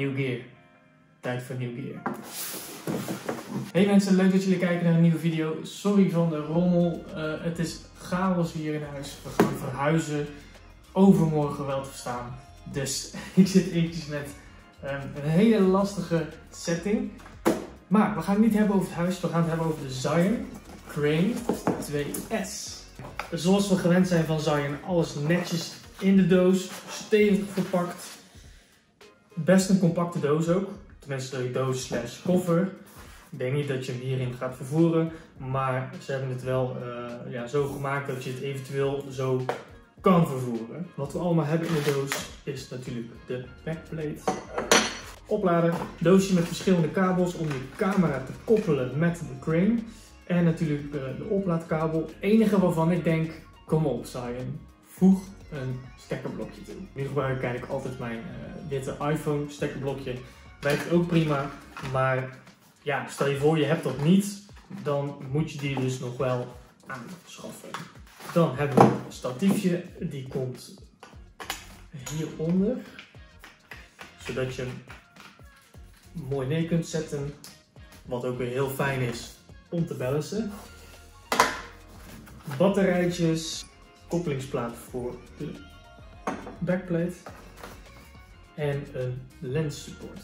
nieuw gear. Tijd voor nieuw gear. Hey mensen, leuk dat jullie kijken naar een nieuwe video. Sorry van de rommel. Uh, het is chaos hier in huis. We gaan verhuizen. Overmorgen wel te verstaan. Dus ik zit eventjes met um, een hele lastige setting. Maar we gaan het niet hebben over het huis. We gaan het hebben over de Zion Crane 2S. Zoals we gewend zijn van Zion, alles netjes in de doos, stevig verpakt. Best een compacte doos ook. Tenminste, doos slash koffer. Ik denk niet dat je hem hierin gaat vervoeren, maar ze hebben het wel uh, ja, zo gemaakt dat je het eventueel zo kan vervoeren. Wat we allemaal hebben in de doos is natuurlijk de backplate. Oplader, doosje met verschillende kabels om je camera te koppelen met de crane. En natuurlijk uh, de oplaadkabel. Enige waarvan ik denk, kom op Zion, voeg een stekkerblokje toe. Nu gebruik ik altijd mijn uh, witte iPhone stekkerblokje. Werkt ook prima, maar ja, stel je voor je hebt dat niet, dan moet je die dus nog wel aanschaffen. Dan hebben we een statiefje, die komt hieronder, zodat je hem mooi neer kunt zetten. Wat ook weer heel fijn is om te balancen. Batterijtjes, koppelingsplaat voor de backplate en een lens support.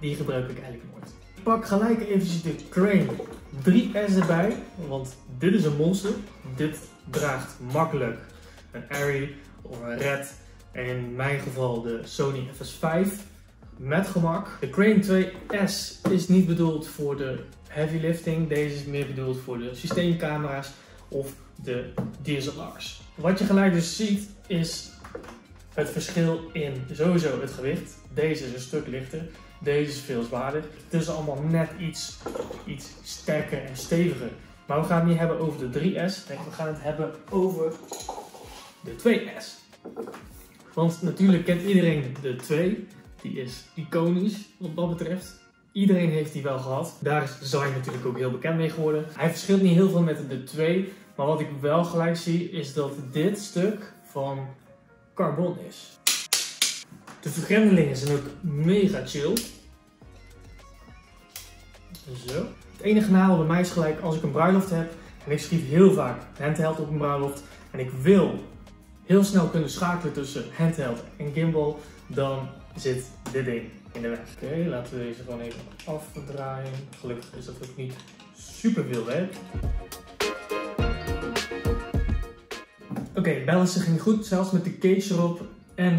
Die gebruik ik eigenlijk nooit. Ik pak gelijk even de Crane 3S erbij, want dit is een monster. Dit draagt makkelijk een Arri of een Red en in mijn geval de Sony FS5 met gemak. De Crane 2S is niet bedoeld voor de heavy lifting. Deze is meer bedoeld voor de systeemcamera's of de DSLR's. Wat je gelijk dus ziet is het verschil in sowieso het gewicht. Deze is een stuk lichter, deze is veel zwaarder. Het is allemaal net iets, iets sterker en steviger. Maar we gaan het niet hebben over de 3S, nee, we gaan het hebben over de 2S. Want natuurlijk kent iedereen de 2. Die is iconisch wat dat betreft. Iedereen heeft die wel gehad. Daar is Design natuurlijk ook heel bekend mee geworden. Hij verschilt niet heel veel met de 2. Maar wat ik wel gelijk zie is dat dit stuk van carbon is. De vergrendelingen zijn ook mega chill. Zo. Het enige nadeel bij mij is gelijk als ik een bruiloft heb en ik schiet heel vaak handheld op een bruiloft en ik wil heel snel kunnen schakelen tussen handheld en gimbal, dan zit dit ding Oké, laten we deze gewoon even afdraaien. Gelukkig is dat ook niet super veel werk. Oké, okay, ging goed, zelfs met de cage erop en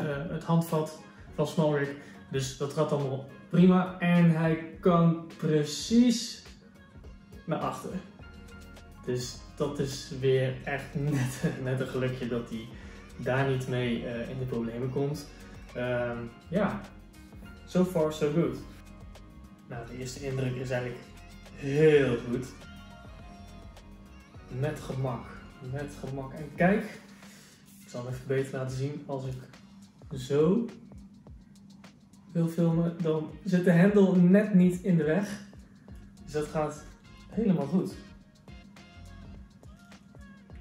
uh, het handvat van Smallrig. Dus dat gaat allemaal prima. En hij kan precies naar achter. Dus dat is weer echt net, net een gelukje dat hij daar niet mee uh, in de problemen komt. Um, ja, so far so good. Nou, de eerste indruk is eigenlijk heel goed. Met gemak, met gemak. En kijk, ik zal hem even beter laten zien. Als ik zo wil filmen, dan zit de hendel net niet in de weg. Dus dat gaat helemaal goed.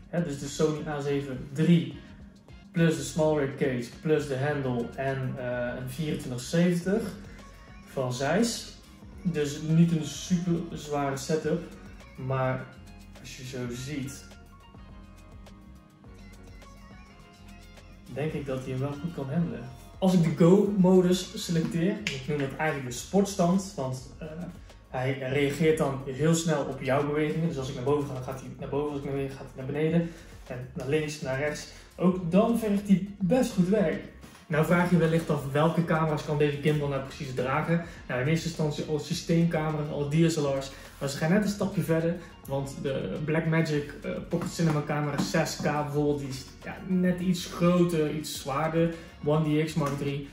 dus de Sony A7 III plus de small rig case, plus de hendel en uh, een 2470 van Zeiss. Dus niet een super zware setup, maar als je zo ziet, denk ik dat hij hem wel goed kan handelen. Als ik de Go-modus selecteer, ik noem dat eigenlijk de sportstand, want uh, hij reageert dan heel snel op jouw bewegingen. Dus als ik naar boven ga, dan gaat hij naar boven, als ik naar beneden gaat hij naar beneden. En naar links, naar rechts. Ook dan vergt hij best goed werk. Nou vraag je wellicht af welke camera's kan deze gimbal nou precies dragen. Nou in eerste instantie al systeemcamera's, al DSLR's. Maar ze gaan net een stapje verder, want de Blackmagic uh, Pocket Cinema camera 6K bijvoorbeeld, die is ja, net iets groter, iets zwaarder. One DX Mark III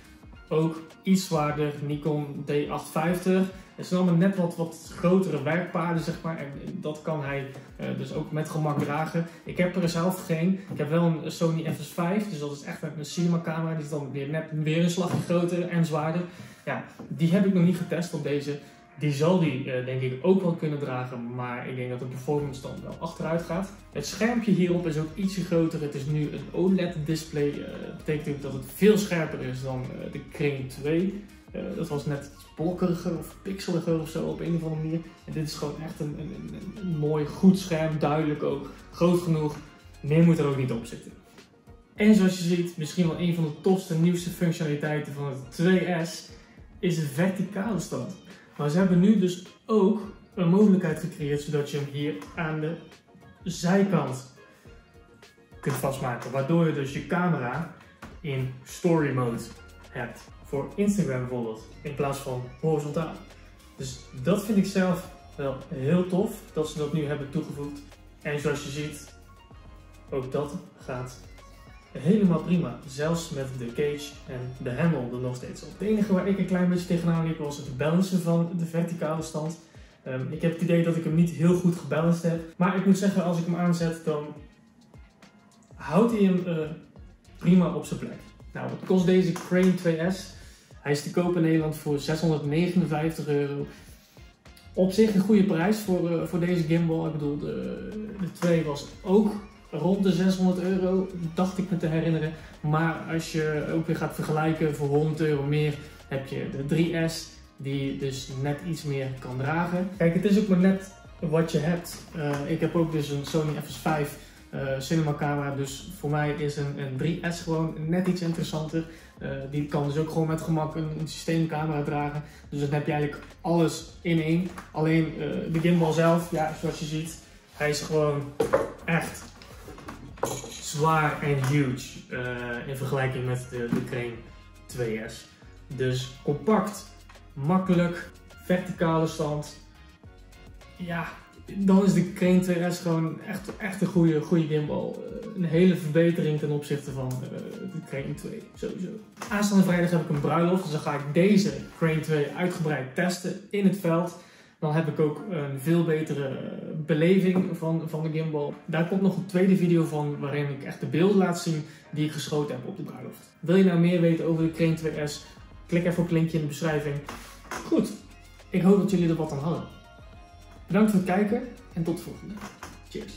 ook iets zwaarder, Nikon D850. Het zijn allemaal net wat, wat grotere werkpaarden, zeg maar. En dat kan hij uh, dus ook met gemak dragen. Ik heb er zelf geen. Ik heb wel een Sony FS5, dus dat is echt een cinema camera. Die is dan weer net weer een slagje groter en zwaarder. Ja, die heb ik nog niet getest op deze. Die zal die uh, denk ik ook wel kunnen dragen, maar ik denk dat de performance dan wel achteruit gaat. Het schermpje hierop is ook ietsje groter. Het is nu een OLED display. Uh, dat betekent dat het veel scherper is dan uh, de Crane 2. Eh, dat was net blokkeriger of pixeliger of zo op een of andere manier. En dit is gewoon echt een, een, een, een mooi, goed scherm, duidelijk ook, groot genoeg. Meer moet er ook niet op zitten. En zoals je ziet, misschien wel een van de tofste, nieuwste functionaliteiten van het 2S is de verticale stand. Maar ze hebben nu dus ook een mogelijkheid gecreëerd zodat je hem hier aan de zijkant kunt vastmaken. Waardoor je dus je camera in story mode hebt. Voor Instagram bijvoorbeeld, in plaats van horizontaal. Dus dat vind ik zelf wel heel tof dat ze dat nu hebben toegevoegd. En zoals je ziet, ook dat gaat helemaal prima. Zelfs met de cage en de handle er nog steeds op. Het enige waar ik een klein beetje tegenaan liep was het balancen van de verticale stand. Um, ik heb het idee dat ik hem niet heel goed gebalanced heb. Maar ik moet zeggen, als ik hem aanzet, dan houdt hij hem uh, prima op zijn plek. Nou, wat kost deze Crane 2S? Hij is te koop in Nederland voor 659 euro. Op zich een goede prijs voor, uh, voor deze gimbal. Ik bedoel, de, de 2 was ook rond de 600 euro, dacht ik me te herinneren. Maar als je ook weer gaat vergelijken voor 100 euro meer, heb je de 3S, die dus net iets meer kan dragen. Kijk, het is ook maar net wat je hebt. Uh, ik heb ook dus een Sony FS5 uh, cinema camera, dus voor mij is een, een 3S gewoon net iets interessanter. Uh, die kan dus ook gewoon met gemak een, een, systeemcamera dragen. Dus dan heb je eigenlijk alles in één. Alleen de gimbal zelf, ja, zoals je ziet, hij is gewoon echt zwaar en huge uh, in vergelijking met de, de Crane 2S. Dus compact, makkelijk, verticale stand. Ja, dan is de Crane 2S gewoon echt, echt een goede, goede gimbal. Uh, een hele verbetering ten opzichte van uh, de Crane 2, sowieso. Aanstaande vrijdag heb ik een bruiloft, dus dan ga ik deze Crane 2 uitgebreid testen in het veld. Dan heb ik ook een veel betere beleving van, van de gimbal. Daar komt nog een tweede video van waarin ik echt de beelden laat zien die ik geschoten heb op de bruiloft. Wil je nou meer weten over de Crane 2S? Klik even op het linkje in de beschrijving. Goed, ik hoop dat jullie er wat aan hadden. Bedankt voor het kijken en tot de volgende. Cheers.